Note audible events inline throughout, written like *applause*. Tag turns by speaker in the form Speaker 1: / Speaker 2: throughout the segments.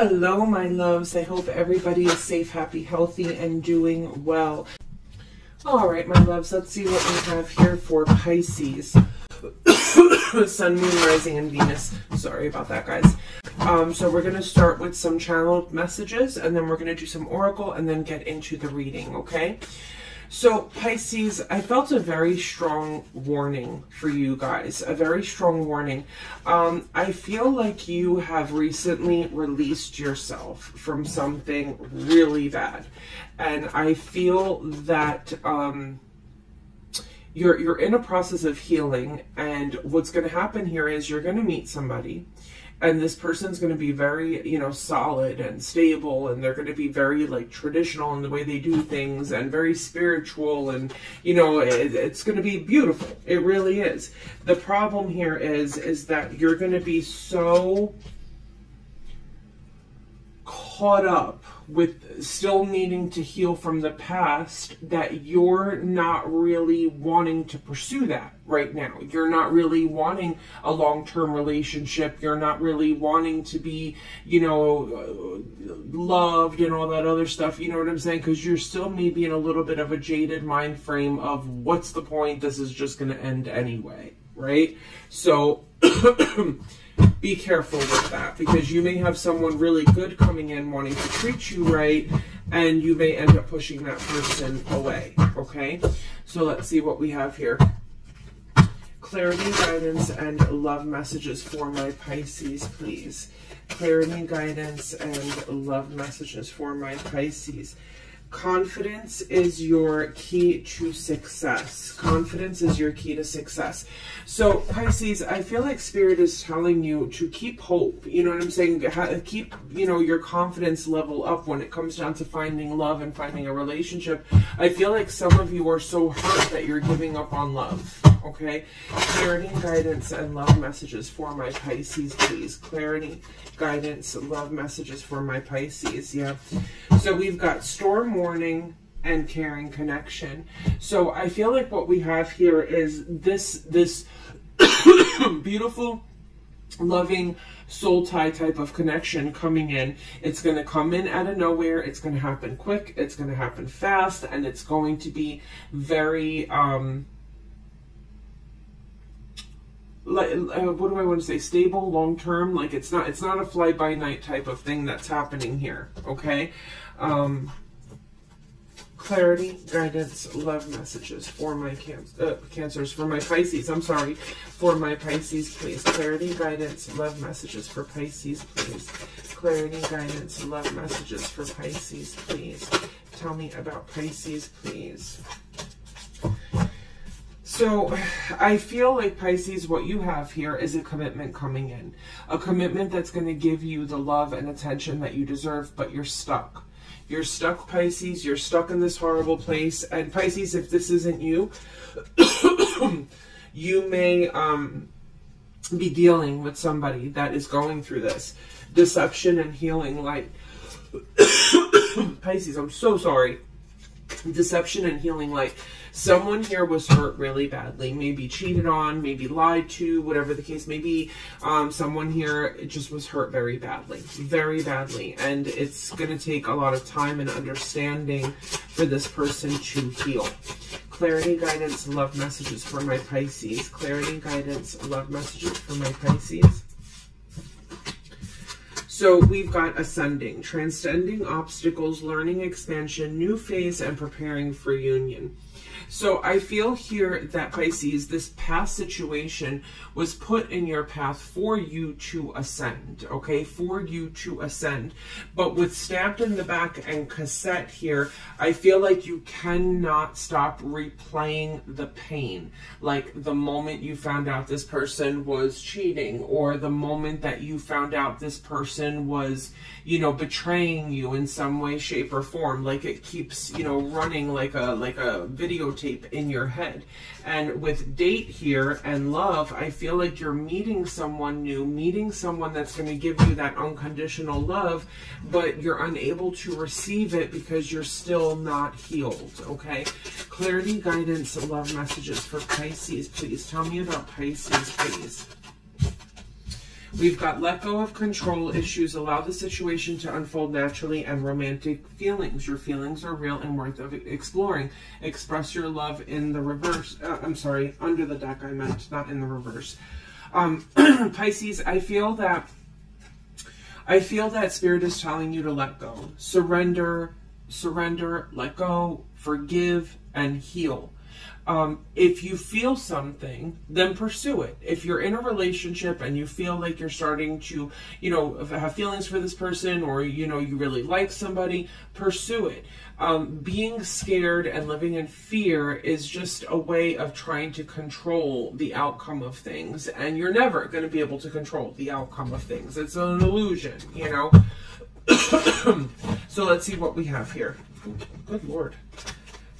Speaker 1: Hello, my loves. I hope everybody is safe, happy, healthy, and doing well. All right, my loves, let's see what we have here for Pisces. *coughs* Sun, Moon, Rising, and Venus. Sorry about that, guys. Um, so we're going to start with some channeled messages, and then we're going to do some oracle, and then get into the reading, okay? So, Pisces, I felt a very strong warning for you guys. A very strong warning. Um, I feel like you have recently released yourself from something really bad. And I feel that um, you're, you're in a process of healing. And what's going to happen here is you're going to meet somebody and this person's going to be very you know solid and stable and they're going to be very like traditional in the way they do things and very spiritual and you know it, it's going to be beautiful. It really is. The problem here is is that you're going to be so caught up with still needing to heal from the past that you're not really wanting to pursue that right now. You're not really wanting a long term relationship. You're not really wanting to be, you know, loved and all that other stuff. You know what I'm saying? Because you're still maybe in a little bit of a jaded mind frame of what's the point? This is just going to end anyway, right? So. *clears throat* be careful with that because you may have someone really good coming in wanting to treat you right and you may end up pushing that person away. Okay, so let's see what we have here. Clarity, guidance, and love messages for my Pisces, please. Clarity, guidance, and love messages for my Pisces. Confidence is your key to success. Confidence is your key to success. So, Pisces, I feel like Spirit is telling you to keep hope. You know what I'm saying? Keep, you know, your confidence level up when it comes down to finding love and finding a relationship. I feel like some of you are so hurt that you're giving up on love. Okay? Clarity, guidance, and love messages for my Pisces, please. Clarity, guidance, love messages for my Pisces. Yeah. So we've got storm warning and caring connection. So I feel like what we have here is this this *coughs* beautiful loving soul tie type of connection coming in. It's going to come in out of nowhere. It's going to happen quick. It's going to happen fast and it's going to be very um like uh, what do I want to say? Stable long term like it's not it's not a fly by night type of thing that's happening here okay? Um clarity guidance love messages for my can uh, cancers for my Pisces I'm sorry. For my Pisces please. Clarity guidance love messages for Pisces please. Clarity guidance love messages for Pisces please. Tell me about Pisces please so I feel like Pisces, what you have here is a commitment coming in. A commitment that's going to give you the love and attention that you deserve, but you're stuck. You're stuck, Pisces. You're stuck in this horrible place. And Pisces, if this isn't you, *coughs* you may um, be dealing with somebody that is going through this. Deception and healing light. *coughs* Pisces, I'm so sorry. Deception and healing light someone here was hurt really badly, maybe cheated on, maybe lied to, whatever the case may be. Um, someone here just was hurt very badly, very badly. And it's going to take a lot of time and understanding for this person to heal. Clarity, guidance, love messages for my Pisces. Clarity, guidance, love messages for my Pisces. So we've got ascending, transcending obstacles, learning expansion, new phase, and preparing for union. So I feel here that Pisces, this past situation was put in your path for you to ascend, okay? For you to ascend. But with stamped in the back and cassette here, I feel like you cannot stop replaying the pain. Like the moment you found out this person was cheating or the moment that you found out this person was, you know, betraying you in some way, shape, or form. Like it keeps, you know, running like a like a videotape in your head. And with date here and love, I feel like you're meeting someone new, meeting someone that's going to give you that unconditional love, but you're unable to receive it because you're still not healed. Okay? Clarity, guidance, love messages for Pisces, please. Tell me about Pisces, please. We've got let go of control issues, allow the situation to unfold naturally, and romantic feelings. Your feelings are real and worth of exploring. Express your love in the reverse. Uh, I'm sorry, under the deck, I meant, not in the reverse. Um, *clears throat* Pisces, I feel that. I feel that spirit is telling you to let go, surrender, surrender, let go, forgive, and heal. Um, if you feel something, then pursue it. If you're in a relationship and you feel like you're starting to, you know, have feelings for this person or, you know, you really like somebody, pursue it. Um, being scared and living in fear is just a way of trying to control the outcome of things. And you're never going to be able to control the outcome of things. It's an illusion, you know? *coughs* so let's see what we have here. Good Lord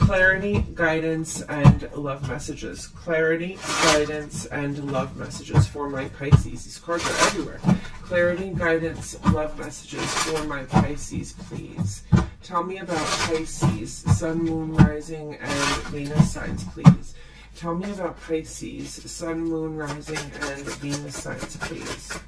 Speaker 1: clarity, guidance, and love messages. Clarity, guidance, and love messages for my Pisces. These cards are everywhere. Clarity, guidance, love messages for my Pisces, please. Tell me about Pisces, Sun, Moon, Rising, and Venus signs, please. Tell me about Pisces, Sun, Moon, Rising, and Venus signs, please.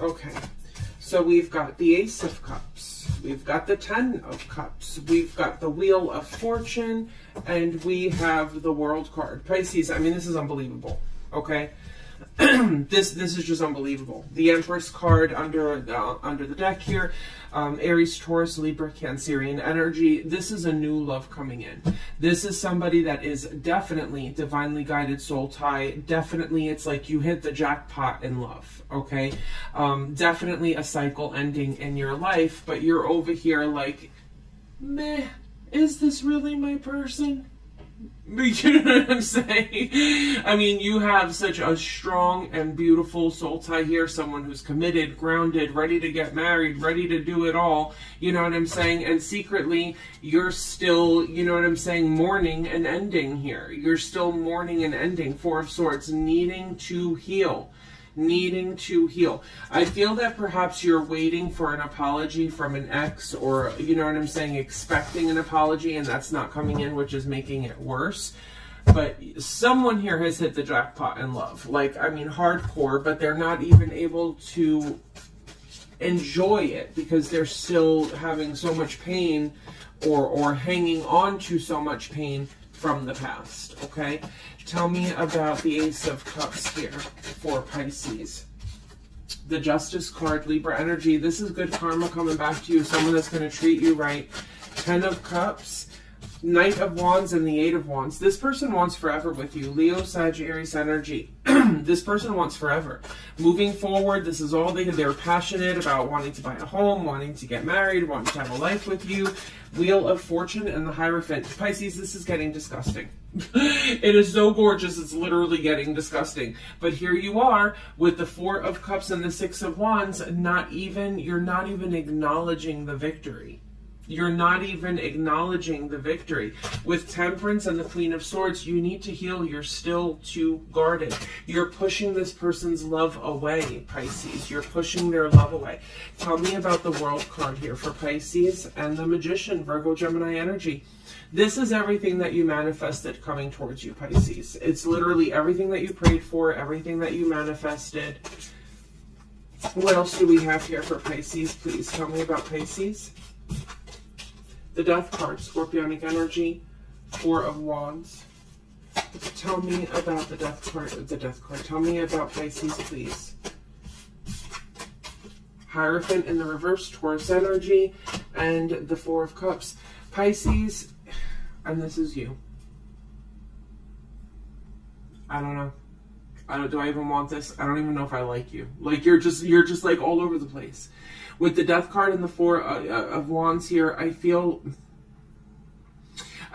Speaker 1: Okay, so we've got the Ace of Cups. We've got the Ten of Cups. We've got the Wheel of Fortune. And we have the World card. Pisces, I mean, this is unbelievable. Okay? *clears throat* this this is just unbelievable. The Empress card under uh, under the deck here, um, Aries, Taurus, Libra, Cancerian energy. This is a new love coming in. This is somebody that is definitely divinely guided soul tie. Definitely, it's like you hit the jackpot in love. Okay, um, definitely a cycle ending in your life, but you're over here like, meh. Is this really my person? *laughs* You know what I'm saying? I mean, you have such a strong and beautiful soul tie here, someone who's committed, grounded, ready to get married, ready to do it all. You know what I'm saying? And secretly, you're still, you know what I'm saying, mourning and ending here. You're still mourning and ending. Four of Swords, needing to heal needing to heal. I feel that perhaps you're waiting for an apology from an ex or, you know what I'm saying, expecting an apology and that's not coming in, which is making it worse. But someone here has hit the jackpot in love. Like, I mean, hardcore, but they're not even able to enjoy it because they're still having so much pain or, or hanging on to so much pain from the past, okay? Tell me about the Ace of Cups here for Pisces. The Justice card, Libra energy. This is good karma coming back to you. Someone that's going to treat you right. Ten of Cups, Knight of Wands, and the Eight of Wands. This person wants forever with you. Leo, Sagittarius energy. *clears throat* this person wants forever. Moving forward, this is all they they're passionate about wanting to buy a home, wanting to get married, wanting to have a life with you. Wheel of Fortune and the Hierophant. Pisces, this is getting disgusting. *laughs* it is so gorgeous, it's literally getting disgusting. But here you are with the Four of Cups and the Six of Wands, not even, you're not even acknowledging the victory. You're not even acknowledging the victory. With Temperance and the Queen of Swords, you need to heal. You're still too guarded. You're pushing this person's love away, Pisces. You're pushing their love away. Tell me about the World card here for Pisces and the Magician, Virgo, Gemini energy. This is everything that you manifested coming towards you, Pisces. It's literally everything that you prayed for, everything that you manifested. What else do we have here for Pisces? Please tell me about Pisces. The Death card, Scorpionic energy, Four of Wands. Tell me about the Death card. The Death card. Tell me about Pisces, please. Hierophant in the reverse, Taurus energy, and the Four of Cups. Pisces, and this is you. I don't know. I don't. Do I even want this? I don't even know if I like you. Like you're just you're just like all over the place. With the Death card and the Four uh, uh, of Wands here, I feel.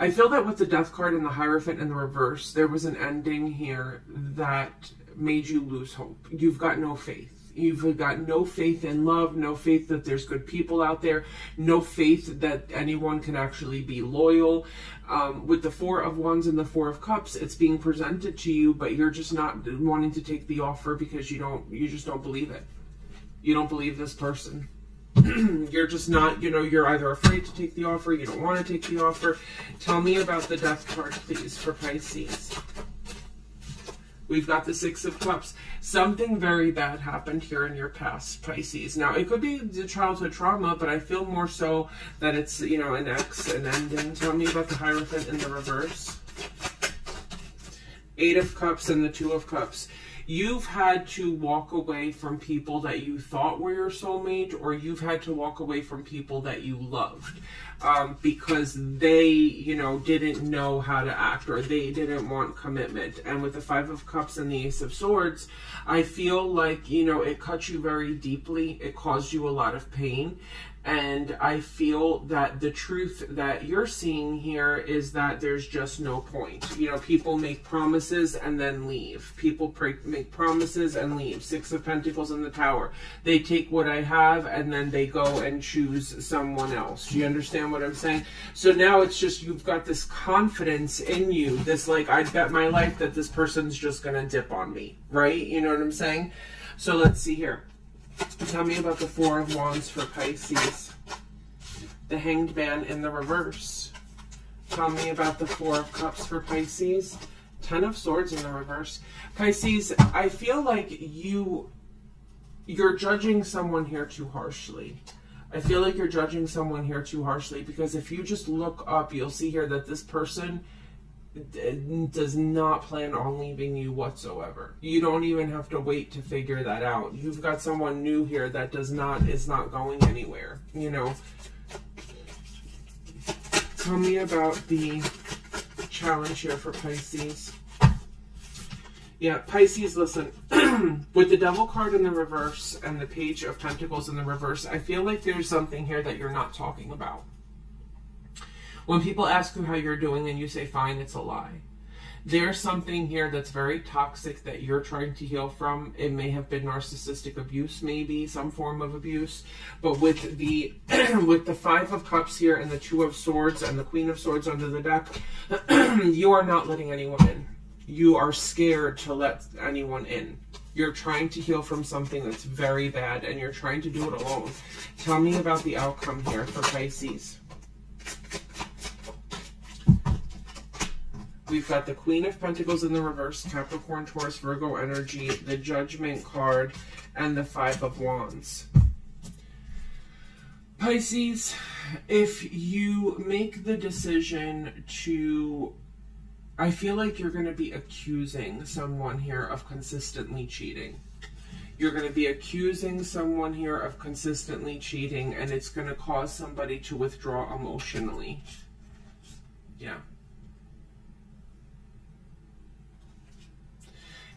Speaker 1: I feel that with the Death card and the Hierophant in the reverse, there was an ending here that made you lose hope. You've got no faith. You've got no faith in love, no faith that there's good people out there, no faith that anyone can actually be loyal. Um, with the Four of Wands and the Four of Cups, it's being presented to you, but you're just not wanting to take the offer because you don't, you just don't believe it. You don't believe this person. *clears throat* you're just not, you know, you're either afraid to take the offer, you don't want to take the offer. Tell me about the death card, please, for Pisces. We've got the Six of Cups. Something very bad happened here in your past, Pisces. Now, it could be the childhood trauma, but I feel more so that it's, you know, an X, an ending. Tell me about the Hierophant in the reverse. Eight of Cups and the Two of Cups you've had to walk away from people that you thought were your soulmate, or you've had to walk away from people that you loved um, because they, you know, didn't know how to act or they didn't want commitment. And with the Five of Cups and the Ace of Swords, I feel like, you know, it cut you very deeply. It caused you a lot of pain. And I feel that the truth that you're seeing here is that there's just no point. You know, people make promises and then leave. People make promises and leave. Six of Pentacles in the Tower. They take what I have and then they go and choose someone else. Do you understand what I'm saying? So now it's just you've got this confidence in you. This, like, I bet my life that this person's just going to dip on me. Right? You know what I'm saying? So let's see here. Tell me about the Four of Wands for Pisces. The Hanged Man in the reverse. Tell me about the Four of Cups for Pisces. Ten of Swords in the reverse. Pisces, I feel like you you're judging someone here too harshly. I feel like you're judging someone here too harshly because if you just look up, you'll see here that this person does not plan on leaving you whatsoever. You don't even have to wait to figure that out. You've got someone new here that does not is not going anywhere. You know. Tell me about the challenge here for Pisces. Yeah, Pisces, listen, *clears throat* with the Devil card in the reverse and the Page of Pentacles in the reverse, I feel like there's something here that you're not talking about. When people ask you how you're doing and you say fine, it's a lie. There's something here that's very toxic that you're trying to heal from. It may have been narcissistic abuse, maybe some form of abuse. But with the *clears throat* with the five of cups here and the two of swords and the queen of swords under the deck, *clears throat* you are not letting anyone in. You are scared to let anyone in. You're trying to heal from something that's very bad and you're trying to do it alone. Tell me about the outcome here for Pisces. We've got the Queen of Pentacles in the reverse, Capricorn, Taurus, Virgo energy, the Judgment card, and the Five of Wands. Pisces, if you make the decision to, I feel like you're going to be accusing someone here of consistently cheating. You're going to be accusing someone here of consistently cheating, and it's going to cause somebody to withdraw emotionally. Yeah.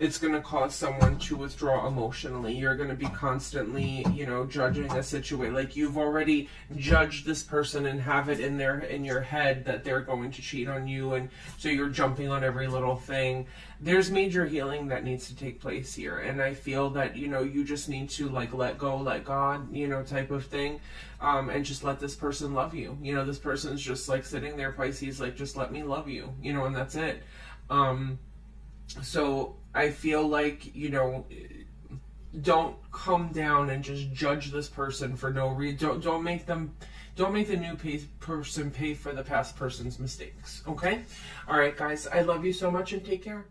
Speaker 1: It's going to cause someone to withdraw emotionally. You're going to be constantly, you know, judging a situation. Like you've already judged this person and have it in their in your head that they're going to cheat on you, and so you're jumping on every little thing. There's major healing that needs to take place here, and I feel that you know you just need to like let go, let God, you know, type of thing, um, and just let this person love you. You know, this person's just like sitting there, Pisces, like just let me love you, you know, and that's it. Um, so I feel like, you know, don't come down and just judge this person for no reason. Don't, don't make them, don't make the new pay person pay for the past person's mistakes. Okay? All right, guys. I love you so much and take care.